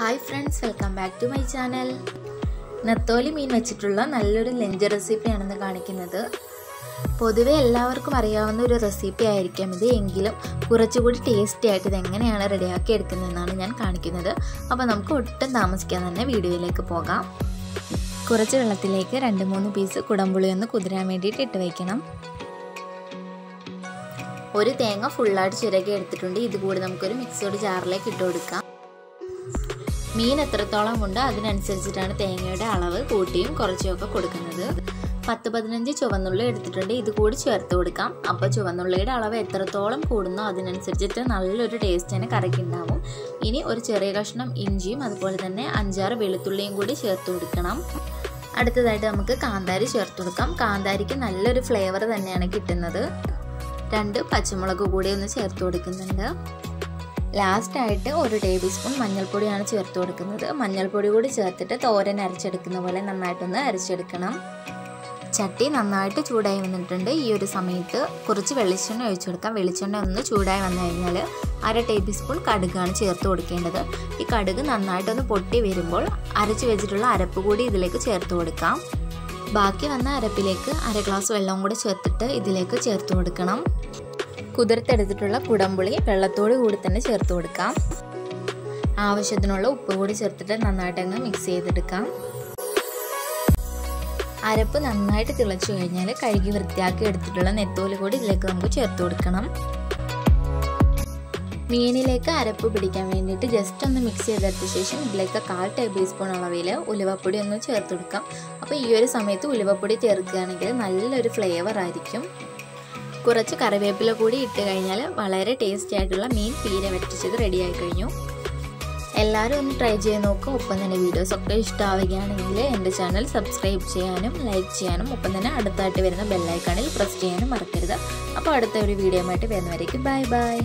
Hi friends welcome back to my channel നത്തോലി മീൻ വെച്ചിട്ടുള്ള നല്ലൊരു ലഞ്ച് റെസിപ്പിയാണെന്ന് കാണിക്കുന്നത്. പൊതുവേ എല്ലാവർക്കും അറിയാവുന്ന ഒരു റെസിപ്പി ആയിരിക്കാം ഇത്. എങ്കിലും കുറച്ചുകൂടി ടേസ്റ്റി ആയിട്ട് ഇത് എങ്ങനെയാണ് റെഡിയാക്കി എടുക്കുന്നതെന്നാണ് ഞാൻ കാണിക്കുന്നത്. അപ്പോൾ നമുക്ക് ഒട്ടും താമസിക്കാൻ തന്നെ വീഡിയോയിലേക്ക് പോകാം. കുറച്ച് വെള്ളത്തിലേക്ക് രണ്ട് മൂന്ന് പീസ് കുടംപുളി ഒന്ന് കുതിരാൻ വേണ്ടിയിട്ട് ഇട്ട് വയ്ക്കണം ഒരു തേങ്ങ ഫുള്ളായിട്ട് ചിരകി എടുത്തിട്ടുണ്ട്. ഇതുകൂടി നമുക്കൊരു മിക്സിയുടെ ജാറിലേക്ക് ഇട്ട് കൊടുക്കാം. മീൻ എത്രത്തോളം ഉണ്ട് അതിനനുസരിച്ചിട്ടാണ് തേങ്ങയുടെ അളവ് കൂട്ടിയും കുറച്ചുമൊക്കെ കൊടുക്കുന്നത്. പത്ത് പതിനഞ്ച് ചുവന്നുള്ളി എടുത്തിട്ടുണ്ട്. ഇത് കൂടി ചേർത്ത് കൊടുക്കാം. അപ്പോൾ ചുവന്നുള്ളിയുടെ അളവ് എത്രത്തോളം കൂടുന്നോ അതിനനുസരിച്ചിട്ട് നല്ലൊരു ടേസ്റ്റ് തന്നെ കറിക്ക് ഉണ്ടാവും ഇനി ഒരു ചെറിയ കഷ്ണം ഇഞ്ചിയും അതുപോലെ തന്നെ അഞ്ചാറ് വെളുത്തുള്ളിയും കൂടി ചേർത്ത് കൊടുക്കണം. അടുത്തതായിട്ട് നമുക്ക് കാന്താരി ചേർത്ത് കൊടുക്കാം. കാന്താരിക്ക് നല്ലൊരു ഫ്ലേവർ തന്നെയാണ് കിട്ടുന്നത്. രണ്ട് പച്ചമുളക് കൂടി ഒന്ന് ചേർത്ത് കൊടുക്കുന്നുണ്ട്. ലാസ്റ്റായിട്ട് ഒരു ടേബിൾ സ്പൂൺ മഞ്ഞൾപ്പൊടിയാണ് ചേർത്ത് കൊടുക്കുന്നത്. മഞ്ഞൾപ്പൊടി കൂടി ചേർത്തിട്ട് തോരൻ അരച്ചെടുക്കുന്ന പോലെ നന്നായിട്ടൊന്ന് അരച്ചെടുക്കണം. ചട്ടി നന്നായിട്ട് ചൂടായി വന്നിട്ടുണ്ട്. ഈ ഒരു സമയത്ത് കുറച്ച് വെളിച്ചെണ്ണ ഒഴിച്ചു കൊടുക്കാം. വെളിച്ചെണ്ണ ഒന്ന് ചൂടായി വന്നു കഴിഞ്ഞാൽ അര ടേബിൾ സ്പൂൺ കടുകാണ് ചേർത്ത് കൊടുക്കേണ്ടത്. ഈ കടുക് നന്നായിട്ടൊന്ന് പൊട്ടി വരുമ്പോൾ അരച്ച് വെച്ചിട്ടുള്ള അരപ്പ് കൂടി ഇതിലേക്ക് ചേർത്ത് കൊടുക്കാം. ബാക്കി വന്ന അരപ്പിലേക്ക് അര ഗ്ലാസ് വെള്ളം കൂടി ചേർത്തിട്ട് ഇതിലേക്ക് ചേർത്ത് കൊടുക്കണം. കുതിർത്തെടുത്തിട്ടുള്ള കുടംപുളി വെള്ളത്തോട് കൂടി തന്നെ ചേർത്ത് കൊടുക്കാം. ആവശ്യത്തിനുള്ള ഉപ്പ് കൂടി ചേർത്തിട്ട് നന്നായിട്ടങ്ങ് മിക്സ് ചെയ്തെടുക്കാം. അരപ്പ് നന്നായിട്ട് തിളച്ചു കഴിഞ്ഞാൽ കഴുകി വൃത്തിയാക്കി എടുത്തിട്ടുള്ള നെത്തോലി കൂടി ഇതിലേക്ക് നമുക്ക് ചേർത്ത് കൊടുക്കണം. മീനിലേക്ക് അരപ്പ് പിടിക്കാൻ വേണ്ടിയിട്ട് ജസ്റ്റ് ഒന്ന് മിക്സ് ചെയ്തെടുത്ത ശേഷം ഇതിലേക്ക് കാൽ ടേബിൾ സ്പൂൺ അളവിൽ ഉലുവപ്പൊടി ഒന്ന് ചേർത്ത് കൊടുക്കാം. അപ്പോൾ ഈ ഒരു സമയത്ത് ഉലുവപ്പൊടി ചേർക്കുകയാണെങ്കിൽ നല്ലൊരു ഫ്ലേവർ ആയിരിക്കും. കുറച്ച് കറിവേപ്പില കൂടി ഇട്ട് കഴിഞ്ഞാൽ വളരെ ടേസ്റ്റി ആയിട്ടുള്ള മീൻ പീര വറ്റിച്ചത് റെഡിയായി കഴിഞ്ഞു. എല്ലാവരും ഒന്ന് ട്രൈ ചെയ്ത് നോക്കുക ഒപ്പം തന്നെ വീഡിയോസ് ഒക്കെ ഇഷ്ടമാവുകയാണെങ്കിൽ എന്റെ ചാനൽ സബ്സ്ക്രൈബ് ചെയ്യാനും ലൈക്ക് ചെയ്യാനും ഒപ്പം തന്നെ അടുത്തായിട്ട് വരുന്ന ബെല്ലൈക്കാണിൽ പ്രസ് ചെയ്യാനും മറക്കരുത്. അപ്പോൾ അടുത്ത ഒരു വീഡിയോ ആയിട്ട് വരുന്നവരേക്ക് ബൈ ബൈ